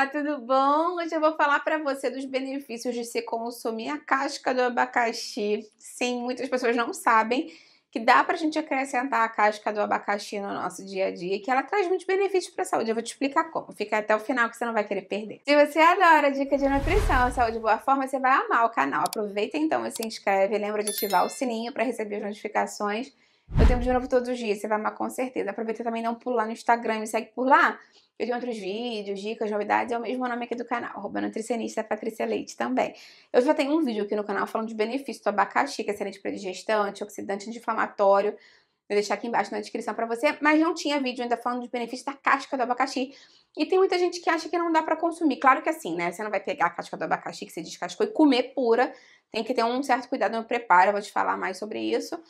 Olá, tudo bom? Hoje eu vou falar para você dos benefícios de se consumir a casca do abacaxi. Sim, muitas pessoas não sabem que dá pra gente acrescentar a casca do abacaxi no nosso dia a dia e que ela traz muitos benefícios para a saúde. Eu vou te explicar como. Fica até o final que você não vai querer perder. Se você adora dica de nutrição, saúde boa forma, você vai amar o canal. Aproveita então e se inscreve. Lembra de ativar o sininho para receber as notificações. Eu tenho de novo todos os dias, você vai amar com certeza. Aproveita também não pular no Instagram, me segue por lá. Eu tenho outros vídeos, dicas, novidades, é o mesmo nome aqui do canal, arroba nutricionista Patrícia Leite também. Eu já tenho um vídeo aqui no canal falando de benefícios do abacaxi, que é excelente para digestão, antioxidante, anti-inflamatório. Vou deixar aqui embaixo na descrição para você, mas não tinha vídeo ainda falando dos benefícios da casca do abacaxi. E tem muita gente que acha que não dá para consumir. Claro que assim, né? Você não vai pegar a casca do abacaxi que você descascou e comer pura. Tem que ter um certo cuidado no preparo, eu vou te falar mais sobre isso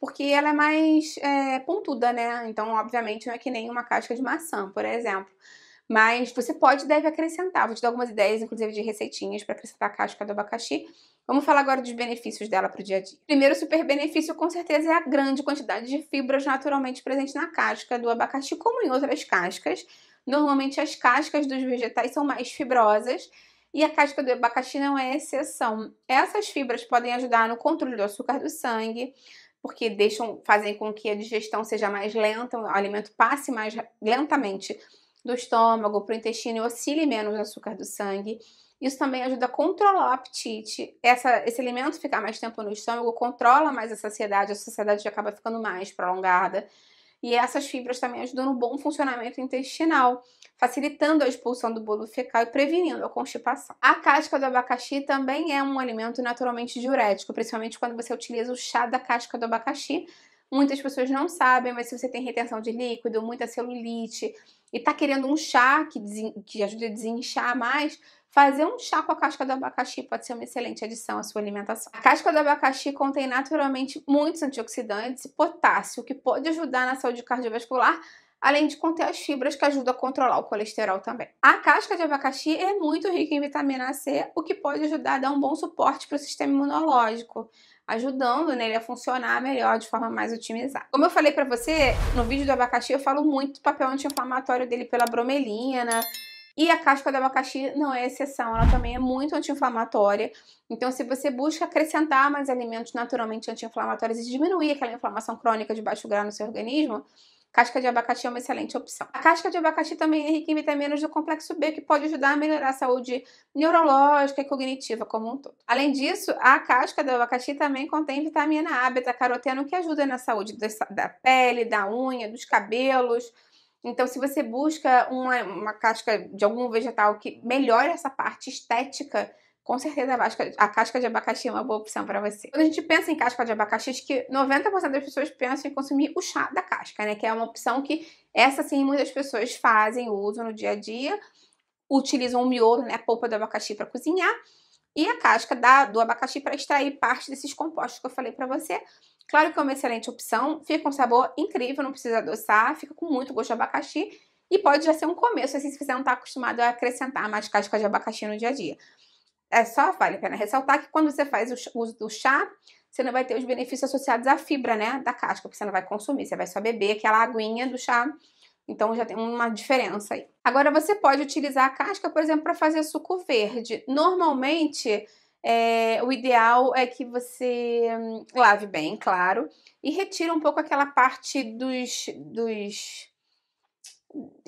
porque ela é mais é, pontuda, né? Então, obviamente, não é que nem uma casca de maçã, por exemplo. Mas você pode e deve acrescentar. Vou te dar algumas ideias, inclusive, de receitinhas para acrescentar a casca do abacaxi. Vamos falar agora dos benefícios dela para o dia a dia. Primeiro super benefício, com certeza, é a grande quantidade de fibras naturalmente presentes na casca do abacaxi, como em outras cascas. Normalmente, as cascas dos vegetais são mais fibrosas e a casca do abacaxi não é exceção. Essas fibras podem ajudar no controle do açúcar do sangue, porque deixam, fazem com que a digestão seja mais lenta, o alimento passe mais lentamente do estômago para o intestino e oscile menos o açúcar do sangue. Isso também ajuda a controlar o apetite. Essa, esse alimento ficar mais tempo no estômago controla mais a saciedade, a saciedade acaba ficando mais prolongada. E essas fibras também ajudam no bom funcionamento intestinal, facilitando a expulsão do bolo fecal e prevenindo a constipação. A casca do abacaxi também é um alimento naturalmente diurético, principalmente quando você utiliza o chá da casca do abacaxi. Muitas pessoas não sabem, mas se você tem retenção de líquido, muita celulite e tá querendo um chá que, que ajude a desinchar mais, Fazer um chá com a casca do abacaxi pode ser uma excelente adição à sua alimentação. A casca do abacaxi contém naturalmente muitos antioxidantes e potássio, que pode ajudar na saúde cardiovascular, além de conter as fibras que ajudam a controlar o colesterol também. A casca de abacaxi é muito rica em vitamina C, o que pode ajudar a dar um bom suporte para o sistema imunológico, ajudando nele a funcionar melhor de forma mais otimizada. Como eu falei para você, no vídeo do abacaxi eu falo muito do papel anti-inflamatório dele pela bromelina, e a casca do abacaxi não é exceção, ela também é muito anti-inflamatória. Então, se você busca acrescentar mais alimentos naturalmente anti-inflamatórios e diminuir aquela inflamação crônica de baixo grau no seu organismo, casca de abacaxi é uma excelente opção. A casca de abacaxi também é rica em vitaminas do complexo B, que pode ajudar a melhorar a saúde neurológica e cognitiva como um todo. Além disso, a casca do abacaxi também contém vitamina A, beta-caroteno, que ajuda na saúde da pele, da unha, dos cabelos, então, se você busca uma, uma casca de algum vegetal que melhore essa parte estética, com certeza a casca, a casca de abacaxi é uma boa opção para você. Quando a gente pensa em casca de abacaxi, acho que 90% das pessoas pensam em consumir o chá da casca, né? Que é uma opção que essa sim muitas pessoas fazem, usam no dia a dia, utilizam o miolo, né, a polpa do abacaxi para cozinhar e a casca da, do abacaxi para extrair parte desses compostos que eu falei para você. Claro que é uma excelente opção, fica com um sabor incrível, não precisa adoçar, fica com muito gosto de abacaxi e pode já ser um começo, assim, se você não está acostumado a acrescentar mais casca de abacaxi no dia a dia. É só, vale a pena ressaltar que quando você faz o uso do chá, você não vai ter os benefícios associados à fibra, né, da casca, porque você não vai consumir, você vai só beber aquela aguinha do chá, então já tem uma diferença aí. Agora você pode utilizar a casca, por exemplo, para fazer suco verde. Normalmente, é, o ideal é que você hum, lave bem, claro, e retira um pouco aquela parte dos, dos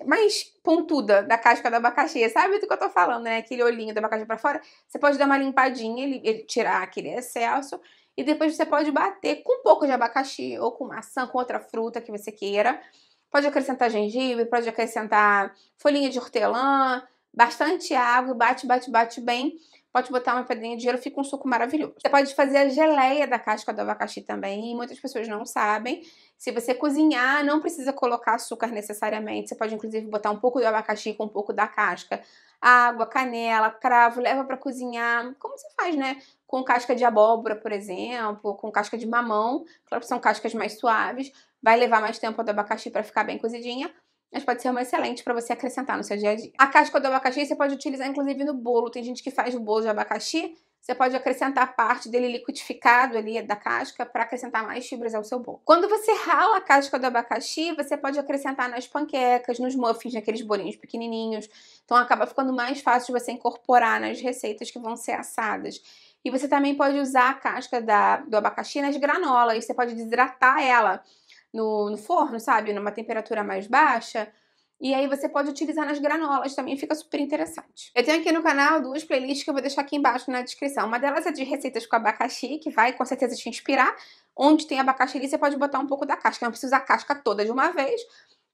mais pontuda da casca do abacaxi. Sabe do que eu tô falando, né? Aquele olhinho do abacaxi para fora. Você pode dar uma limpadinha, ele, ele, tirar aquele excesso. E depois você pode bater com um pouco de abacaxi ou com maçã, com outra fruta que você queira. Pode acrescentar gengibre, pode acrescentar folhinha de hortelã, bastante água, bate, bate, bate bem Pode botar uma pedrinha de gelo, fica um suco maravilhoso. Você pode fazer a geleia da casca do abacaxi também, muitas pessoas não sabem. Se você cozinhar, não precisa colocar açúcar necessariamente. Você pode inclusive botar um pouco do abacaxi com um pouco da casca. Água, canela, cravo, leva para cozinhar. Como você faz, né? Com casca de abóbora, por exemplo, com casca de mamão. Claro que são cascas mais suaves. Vai levar mais tempo do abacaxi para ficar bem cozidinha mas pode ser uma excelente para você acrescentar no seu dia a dia. A casca do abacaxi você pode utilizar inclusive no bolo. Tem gente que faz o bolo de abacaxi, você pode acrescentar parte dele liquidificado ali da casca para acrescentar mais fibras ao seu bolo. Quando você rala a casca do abacaxi, você pode acrescentar nas panquecas, nos muffins, naqueles bolinhos pequenininhos. Então acaba ficando mais fácil de você incorporar nas receitas que vão ser assadas. E você também pode usar a casca da, do abacaxi nas granolas. Você pode desidratar ela no, no forno, sabe? Numa temperatura mais baixa e aí você pode utilizar nas granolas, também fica super interessante. Eu tenho aqui no canal duas playlists que eu vou deixar aqui embaixo na descrição. Uma delas é de receitas com abacaxi, que vai com certeza te inspirar. Onde tem abacaxi ali, você pode botar um pouco da casca. Não precisa usar a casca toda de uma vez,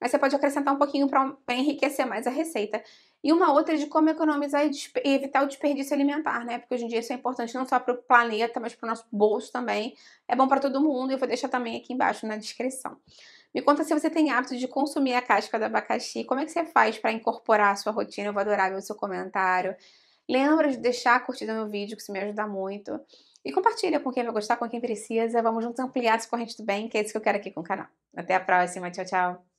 mas você pode acrescentar um pouquinho para enriquecer mais a receita. E uma outra de como economizar e, e evitar o desperdício alimentar, né? Porque hoje em dia isso é importante não só para o planeta, mas para o nosso bolso também. É bom para todo mundo e eu vou deixar também aqui embaixo na descrição. Me conta se você tem hábito de consumir a casca do abacaxi. Como é que você faz para incorporar a sua rotina? Eu vou adorar ver o seu comentário. Lembra de deixar a curtida no vídeo, que isso me ajuda muito. E compartilha com quem vai gostar, com quem precisa. Vamos juntos ampliar essa corrente do bem, que é isso que eu quero aqui com o canal. Até a próxima. Tchau, tchau.